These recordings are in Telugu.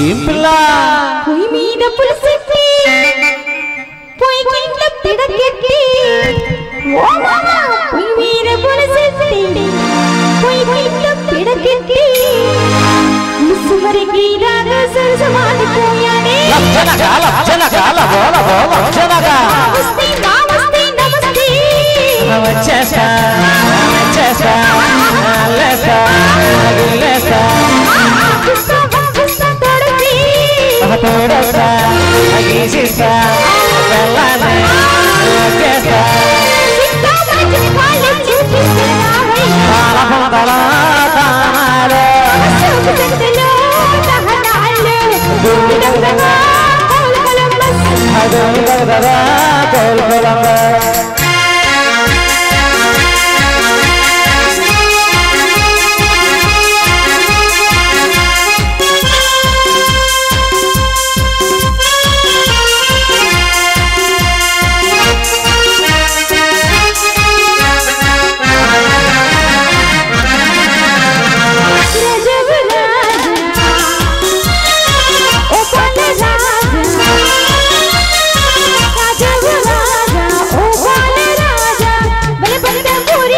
ఏం పిల్ల పొయ్యి మీద పులిసెట్టి పొయ్యి కింద పిడకెట్టి ఓ మామా పొయ్యి మీద పులిసెట్టి పొయ్యి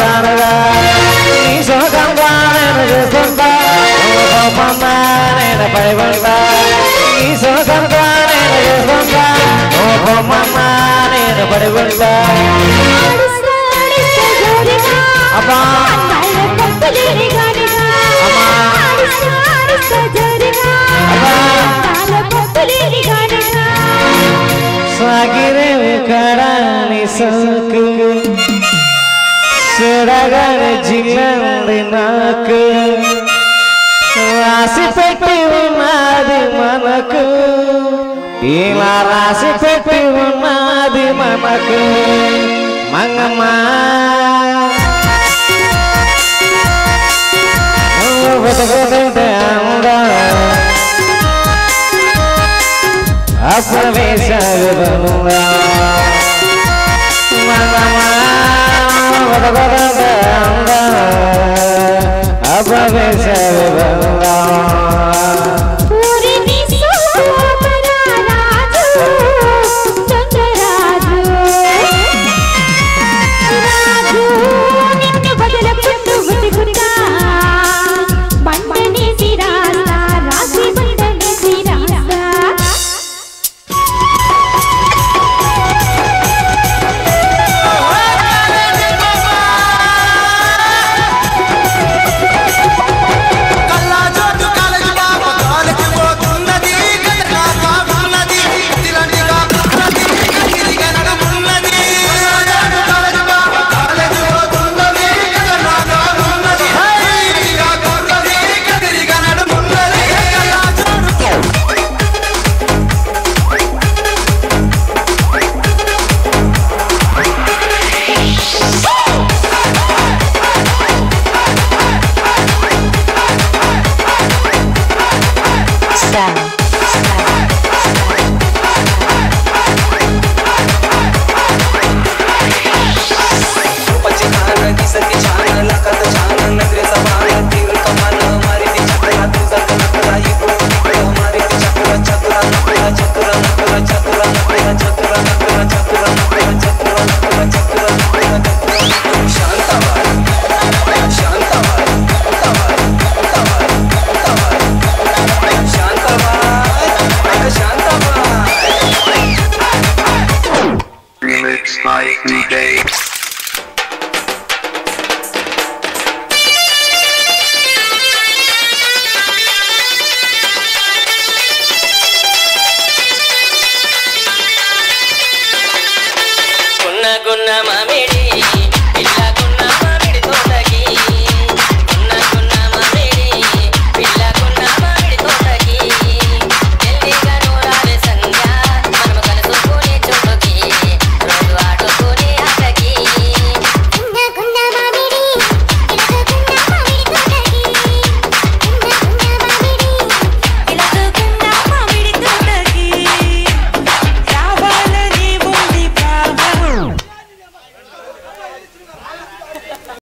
గనగా నీ సుఖంగా నేను చూస్తుంటా కోపమ్మా నేను పడిపడతా నీ సుఖంగా నేను చూస్తుంటా కోపమ్మా నేను సాగిరే కడాలి సల్కు Assim foi que o mar de Manacu E lá, assim foi que o mar de Manacu Mangamá Assim foi que o mar de Manacu Mangamá வட வட Mata. మగున్న మేడి